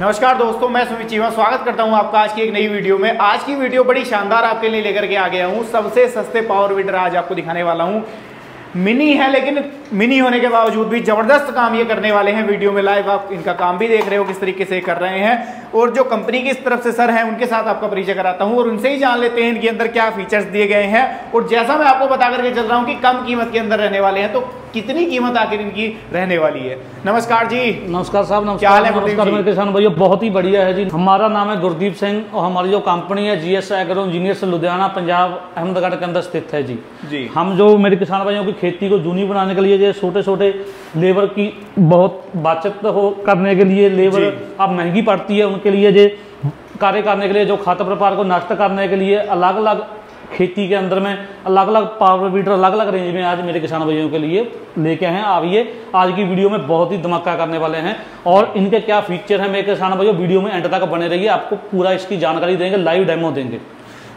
नमस्कार दोस्तों, मैं सुमित चीमा स्वागत करता हूँ आपका आज की एक नई वीडियो में। आज की वीडियो बड़ी शानदार आपके लिए लेकर के आ गया हूँ। सबसे सस्ते पावर विडर आज आपको दिखाने वाला हूँ। मिनी है, लेकिन मिनी होने के बावजूद भी ज़बरदस्त काम ये करने वाले हैं वीडियो में लाइव आप इनका काम भी देख रहे हो किस तरीके से कर रहे हैं। और जो कंपनी की इस तरफ़ से सर हैं उनके साथ आपका परिचय कराता हूँ और उनसे ही जान लेते हैं इनके अंदर क्या फीचर्स दिए गए हैं। और जैसा मैं आपको बता करके चल रहा हूँ कि कम कीमत के अंदर रहने वाले हैं तो कितनी कीमत आखिर इनकी रहने वाली है? नमस्कार जी। नमस्कार साहब नमस्कार नमस्कार मेरे किसान भाइयों बहुत ही बढ़िया है जी। हमारा नाम है गुरदीप सिंह और हमारी जो कंपनी है GS agro engineers Ludhiana Punjab Ahmedgarh के अंदर स्थित है जी। जी। हम जो मेरे किसान भाइयों की खेती को जूनी बनाने के लिए जो छोटे छोटे लेबर की बहुत बचत हो करने के लिए लेबर अब महँगी पड़ती है उनके लिए जो कार्य करने के लिए जो खाद्य प्रपार को नष्ट करने के लिए अलग अलग खेती के अंदर में अलग अलग पावर वीटर अलग अलग रेंज में आज मेरे किसान भाइयों के लिए लेके हैं। अब ये आज की वीडियो में बहुत ही धमाका करने वाले हैं और इनके क्या फीचर हैं मेरे किसान भाइयों? वीडियो में एंड तक बने रहिए आपको पूरा इसकी जानकारी देंगे लाइव डेमो देंगे।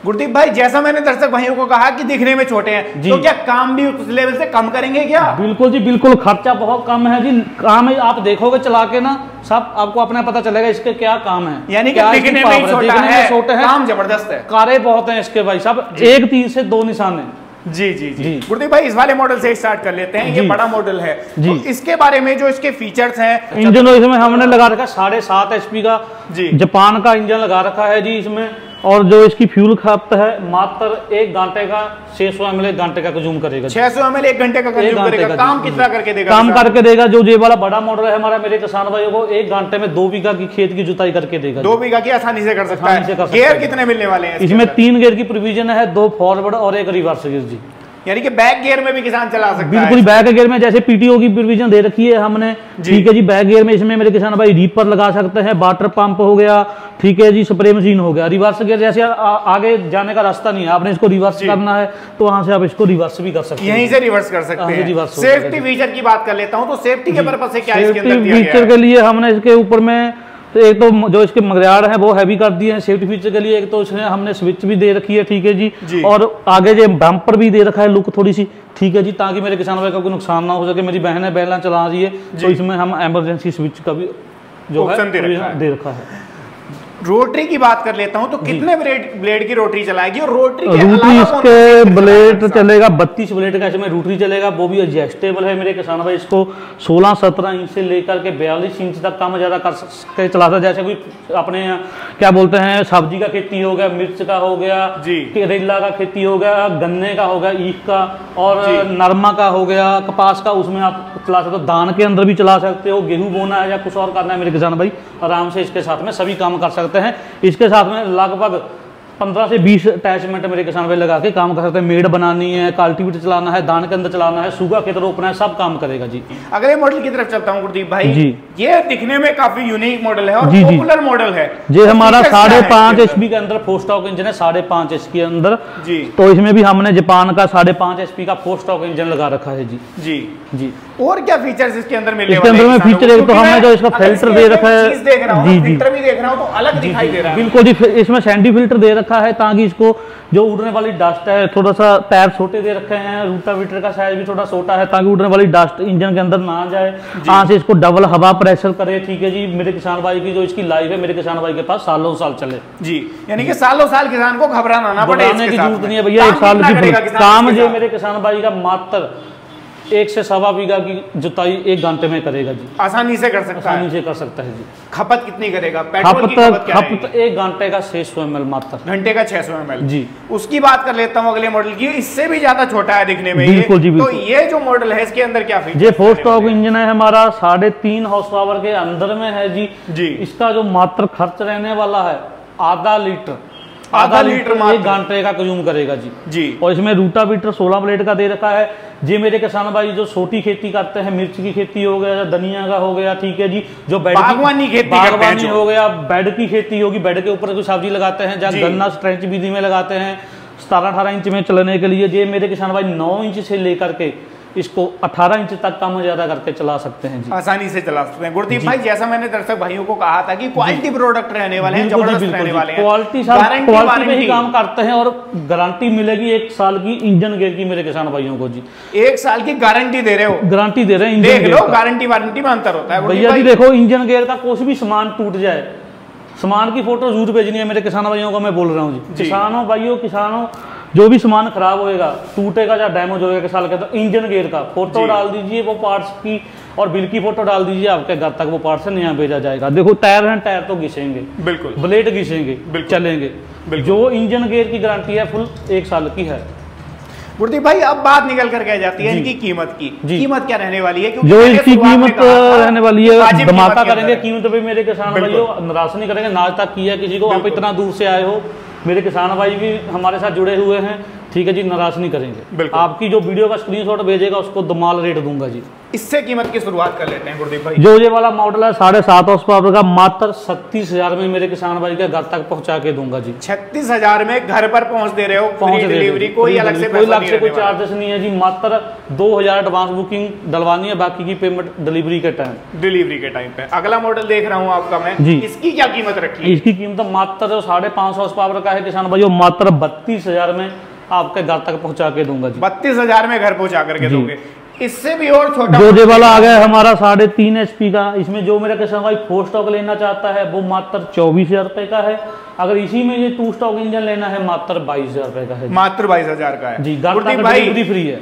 गुरदीप भाई जैसा मैंने दर्शक भाइयों को कहा कि दिखने में छोटे हैं। तो क्या काम भी उस लेवल से कम करेंगे क्या? बिल्कुल जी बिल्कुल खर्चा बहुत कम है जी। काम है आप देखोगे चला के ना सब आपको अपना पता चलेगा इसके क्या काम है यानी कि दिखने में छोटा है छोटे हैं। काम ज़बरदस्त है। कारें बहुत है इसके भाई साहब एक तीर से दो निशान है। जी जी जी। जी। गुरदीप भाई इस वाले मॉडल से स्टार्ट कर लेते हैं ये बड़ा मॉडल है। जी। तो इसके बारे में जो इसके फीचर्स हैं इंजन इसमें हमने लगा रखा है साढ़े सात एच का जी। जापान का इंजन लगा रखा है जी इसमें। और जो इसकी फ्यूल खपत है मात्र एक घंटे का छह सौ एम घंटे का कंज्यूम करेगा 600 सौ एम एक घंटे का कंज्यूम करेगा। का काम कितना करके देगा काम करके देगा जो ये वाला बड़ा मॉडल है हमारा मेरे किसान भाई को एक घंटे में दो बीघा की खेत की जुताई करके देगा दो बीघा की आसानी से कर सकता है। गेयर कितने मिलने वाले हैं इसमें तीन गेयर की प्रोविज़न है दो फॉरवर्ड और एक रिवर्स गेयर जी। यानी कि बैक गियर में भी किसान चला सकता बिल्कुल है बैक गियर में जैसे पीटीओ की प्रोविज़न दे रखी है हमने। ठीक है जी बैक गियर में इसमें मेरे किसान भाई रीपर लगा सकते हैं वाटर पंप हो गया ठीक है जी स्प्रे मशीन हो गया। रिवर्स गियर जैसे आ, आगे जाने का रास्ता नहीं है। आपने इसको रिवर्स करना है तो वहाँ से आप इसको रिवर्स भी कर सकते हैं। यहीं से रिवर्स कर सकते हाँ, रिवर्स सेफ्टी फीचर की बात कर लेता हूँ तो सेफ्टी के पर्पज से क्या फीचर के लिए हमने इसके ऊपर में तो एक तो जो इसके मगरियाड़ है वो हैवी कर दिए हैं सेफ्टी फीचर के लिए। एक तो इसमें हमने स्विच भी दे रखी है ठीक है जी, जी। और आगे जो बम्पर भी दे रखा है लुक थोड़ी सी ठीक है जी ताकि मेरे किसान भाई का कोई नुकसान ना हो सके। मेरी बहन है बैला चला रही है तो इसमें हम एमरजेंसी स्विच का भी जो है। दे रखा है। रोटरी की बात कर लेता हूँ तो कितने ब्लेड ब्लेड की रोटरी चलाएगी? और रोटरी के रूटरी इसके ब्लेड चलेगा बत्तीस ब्लेड का इसमें रूटरी चलेगा वो भी एडजस्टेबल है मेरे किसान भाई इसको 16-17 इंच से लेकर के 42 इंच तक कम ज़्यादा कर के चलाता है जैसे कोई अपने क्या बोलते हैं सब्ज़ी का खेती हो गया मिर्च का हो गया। करेला का खेती हो गया गन्ने का हो गया ईख का और नरमा का हो गया कपास का उसमें आप चला सकते हो धान के अंदर भी चला सकते हो, गेहूँ बोना है या कुछ और करना है मेरे किसान भाई, आराम से इसके साथ में सभी काम कर सकते हैं। इसके साथ में लगभग 15 से 20 अटैचमेंट मेरे किसान भाई लगा के काम कर सकते हैं। मेड बनानी है कल्टीवेटर चलाना है दान के अंदर चलाना है सूगा खेत रोपना है सब काम करेगा जी। अगले मॉडल की तरफ़ चलता हूँ गुरदीप भाई जी। ये दिखने में काफ़ी यूनिक मॉडल है और जी, जी। पॉपुलर मॉडल है। ये हमारा साढ़े पाँच एच के अंदर फोर स्टॉक इंजन है साढ़े पाँच एच के अंदर। जी। तो इसमें भी हमने जापान का साढ़े पाँच एच का फोर स्टॉक इंजन लगा रखा है जी। जी। जी। और क्या फीचर्स इसके अंदर मिले इसके अंदर में फीचर एक तो हमने जो इसका फ़िल्टर दे रखा है हूँ जी जी। फ़िल्टर भी देख रहा हूँ तो अलग दिखाई दे रहा है। बिल्कुल जी इसमें सैंडी फ़िल्टर दे रखा है ताकि इसको जो उड़ने वाली डस्ट है थोड़ा सा टायर छोटे दे रखे हैं रूटावीटर का साइज़ भी थोड़ा छोटा है ताकि उड़ने वाली डस्ट इंजन के अंदर ना जाए। यहाँ से इसको डबल हवा प्रेशर करे ठीक है जी। मेरे किसान भाई की जो इसकी लाइफ है मेरे किसान भाई के पास सालों साल चले। जी यानी कि सालों साल किसान को घबराना ना पड़े की ज़रूरत नहीं है भैया एक साल काम जो मेरे किसान भाई का मात्र एक से सवा बीघा की जुताई एक घंटे में करेगा जी। आसानी से कर सकता आसानी है। से कर सकता है जी। खपत कितनी करेगा? पेट्रोल की खपत खपत क्या खपत एक घंटे का छह सौ एम मात्र। घंटे का 600 ml जी। उसकी बात कर लेता हूँ अगले मॉडल की इससे भी ज़्यादा छोटा है दिखने में ये। बिल्कुल जी, तो ये जो मॉडल है इसके अंदर क्या ये फोर स्टॉक इंजन है हमारा साढ़े तीन हॉर्स पावर के अंदर में है जी। जी। इसका जो मात्र खर्च रहने वाला है आधा लीटर। आधा लीटर मात्र। एक घंटे का कंज्यूम करेगा जी। जी। और इसमें रूटावीटर 16 ब्लेड का दे रखा है। जे मेरे किसान भाई जो छोटी खेती करते हैं मिर्च की खेती हो गया धनिया का हो गया ठीक है जी जो बेड बागवानी खेती बागवानी हो गया बेड की खेती होगी बेड के ऊपर कोई सब्ज़ी लगाते हैं जहाँ गन्ना स्ट्रेंच विधि में लगाते हैं सतारह अठारह इंच में चलने के लिए ये मेरे किसान भाई नौ इंच से लेकर के इसको 18 इंच तक कम ज़्यादा करके चला सकते हैं जी। आसानी से चला सकते हैं। गुरदीप भाई जैसा मैंने दर्शक भाइयों को कहा था कि क्वालिटी प्रोडक्ट रहने वाले हैं ज़बरदस्त रहने। वाले हैं। क्वालिटी क्वालिटी पे ही काम करते हैं और गारंटी मिलेगी एक साल की इंजन गेयर की मेरे किसान भाइयों को जी। एक साल की गारंटी दे रहे हो? गारंटी दे रहे हैं देख लो गारंटी वारंटी में अंतर होता है। भैया जी देखो इंजन गेयर का कुछ भी सामान टूट जाए सामान की फ़ोटो ज़रूर भेजनी है मेरे किसान भाइयों को मैं बोल रहा हूँ जी। किसानों भाइयों किसानों जो भी सामान खराब होएगा टूटेगा या डैमेज होएगा साल के तो इंजन गेयर का फ़ोटो डाल दीजिए वो पार्ट्स की और बिल की फ़ोटो डाल दीजिए आपके घर तक वो पार्ट्स नया भेजा जाएगा। देखो टायर हैं टायर तो घिसेंगे। बिल्कुल। ब्लेड घिसेंगे चलेंगे। बिल्कुल। जो इंजन गेयर की गारंटी है फुल एक साल की है। गुरदीप भाई अब बात निकल कर कह जाती है इनकी कीमत की। कीमत क्या रहने वाली है? जो इसकी कीमत रहने वाली है धमाका करेंगे कीमत पे मेरे किसान। भाइयों निराश नहीं करेंगे नाच तक किया किसी को आप इतना दूर से आए हो मेरे किसान भाई भी हमारे साथ जुड़े हुए हैं। ठीक है जी नाराज़ नहीं करेंगे। आपकी जो वीडियो का स्क्रीनशॉट भेजेगा उसको दमाल रेट दूँगा जी। इससे कीमत की शुरुआत कर लेते हैं गुरदीप भाई। जो ये वाला मॉडल है साढ़े सात हॉर्स पावर का मात्र छत्तीस हज़ार में मेरे किसान भाई के घर तक पहुँचा के दूँगा जी। छत्तीस हज़ार में घर पर पहुँच दे रहे हो पहुँच डिलीवरी कोई अलग से कोई अलग से कोई चार्जेस नहीं है जी मात्र दो हज़ार एडवांस बुकिंग डलवानी है बाकी की पेमेंट डिलीवरी के टाइम डिलीवरी के टाइम पे। अगला मॉडल देख रहा हूँ आपका मैं। जी। इसकी क्या कीमत रखी? है इसकी कीमत मात्र साढ़े पाँच सौ पावर का है किसान भाई मात्र बत्तीस हज़ार में आपके घर तक पहुँचा के दूँगा जी। बत्तीस हज़ार में घर पहुँचा करके दूँगे। इससे भी और छोटा जो जे वाला आ गया हमारा साढ़े तीन एच का इसमें जो मेरा किसान भाई फोर स्टॉक लेना चाहता है वो मात्र चौबीस हज़ार रुपए का है। अगर इसी में ये टू स्टॉक इंजन लेना है मात्र बाईस हज़ार रुपए का है मात्र बाईस हज़ार का है। जी डिलीवरी फ्री है।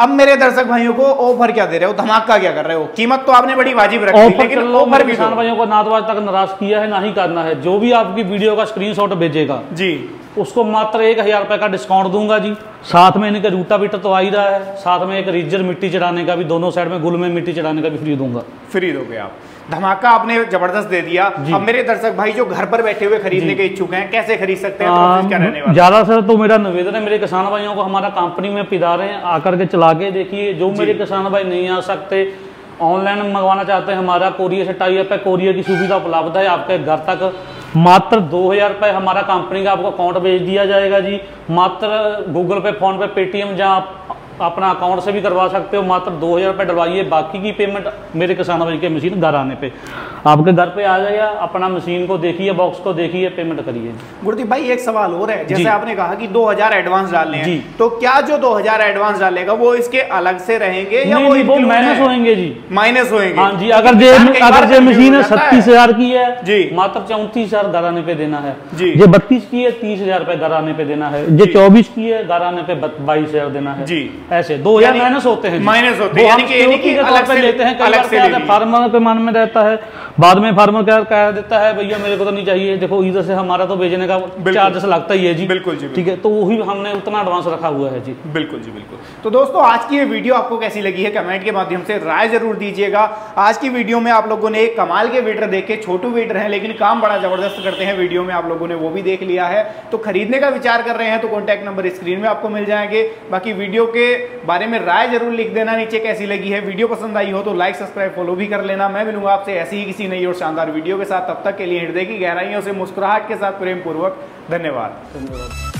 अब मेरे दर्शक भाइयों को ऑफ़र क्या दे रहे हो? धमाका क्या कर रहे हो? कीमत तो आपने बड़ी वाजिब रखी ऑफ़र लेकिन ऑफ़र भी किसान भाइयों को ना तो तक नाराज़ किया है ना ही करना है। जो भी आपकी वीडियो का स्क्रीनशॉट भेजेगा। जी। उसको मात्र एक हज़ार रुपए का डिस्काउंट दूँगा जी। साथ में इनके रूटा बीटर तो आ ही रहा है। साथ में एक रीजर मिट्टी चढ़ाने का भी दोनों साइड में गुल में मिट्टी चढ़ाने का भी फ्री दूँगा। फ्री दोगे आप। धमाका आपने ज़बरदस्त दे दिया। अब मेरे दर्शक भाई जो घर पर बैठे हुए खरीदने के इच्छुक हैं कैसे खरीद सकते हैं ज़्यादा सर तो मेरा निवेदन है मेरे किसान भाइयों को हमारा कंपनी में पिदारे हैं आकर के चला के देखिए जो मेरे किसान भाई नहीं आ सकते ऑनलाइन मंगवाना चाहते हैं हमारा कोरियर से टाई अप है कोरियर की सुविधा उपलब्ध है आपके घर तक मात्र दो हज़ार रुपये हमारा कंपनी का आपको अकाउंट भेज दिया जाएगा जी। मात्र गूगल पे, फ़ोन पे, पेटीएम जहाँ अपना अकाउंट से भी करवा सकते हो मात्र दो हज़ार रुपये डलवाइए बाकी की पेमेंट मेरे किसान भाई के मशीन घर आने पे आपके घर पे आ जाएगा अपना मशीन को देखिए बॉक्स को देखिए पेमेंट करिए गुरदीप भाई एक सवाल और है जैसे आपने कहा कि 2000 एडवांस डालने हैं जी। तो क्या जो 2000 एडवांस डालेगा वो इसके अलग से रहेंगे या नहीं वो वो माइनस? होएँगे जी माइनस होएँगे हाँ जी अगर जे अगर जे मशीन है छत्तीस हज़ार की है जी। मात्र चौंतीस हज़ार घर आने पे देना है जी। ये बत्तीस की है तीस हज़ार रुपए घर आने पे देना है जे। चौबीस की है घर आने पे बाईस हज़ार देना है जी। ऐसे दो यानी- माइनस होते हैं माइनस होते हैं, यानी कि- यानी कि अलग से- लेते हैं अलग से क्या ले है। फार्मर के मन में रहता है बाद में फार्मर क्या कह देता है भैया मेरे को तो नहीं चाहिए देखो इधर से हमारा तो भेजने का चार्जेस लगता ही है जी। बिल्कुल जी, ठीक है तो वही हमने उतना एडवांस रखा हुआ है जी। बिल्कुल जी बिल्कुल। तो दोस्तों आज की ये वीडियो आपको कैसी लगी है कमेंट के माध्यम से राय ज़रूर दीजिएगा। आज की वीडियो में आप लोगों ने एक कमाल के वेटर देखे छोटू वेटर हैं लेकिन काम बड़ा ज़बरदस्त करते हैं वीडियो में आप लोगों ने वो भी देख लिया है। तो खरीदने का विचार कर रहे हैं तो कॉन्टैक्ट नंबर स्क्रीन में आपको मिल जाएँगे। बाकी वीडियो के बारे में राय ज़रूर लिख देना, नीचे कैसी लगी है वीडियो पसंद आई हो तो लाइक सब्सक्राइब फॉलो भी कर लेना। मैं मिलूँगा आपसे ऐसी ही किसी नई और शानदार वीडियो के साथ। तब तक के लिए हृदय की गहराइयों से मुस्कुराहट के साथ प्रेम पूर्वक धन्यवाद। धन्यवाद।